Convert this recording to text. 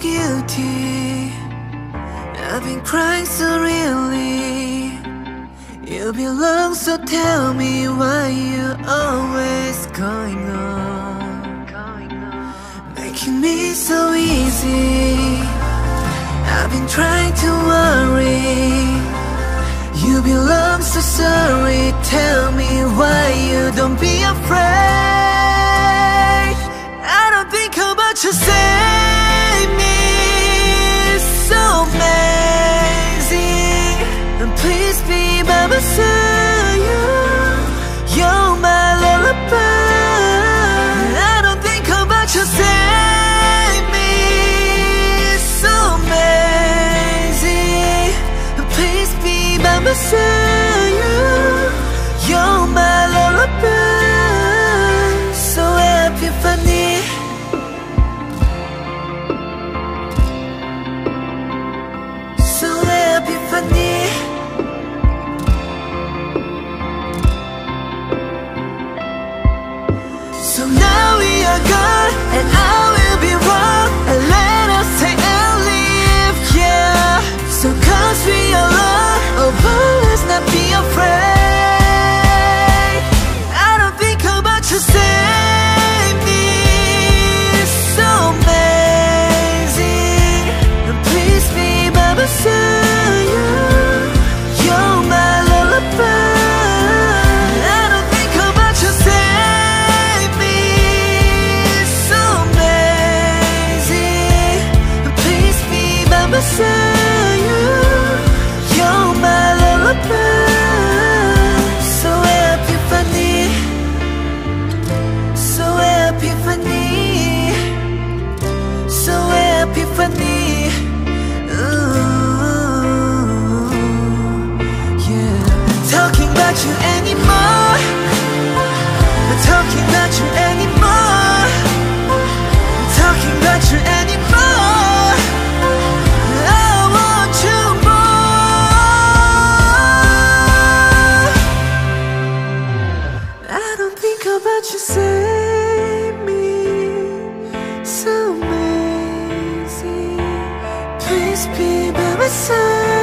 guilty. I've been crying so really You belong so tell me why you always going on? Making me so easy. I've been trying to worry. You belong so sorry. Tell me why you don't be afraid. summer sun.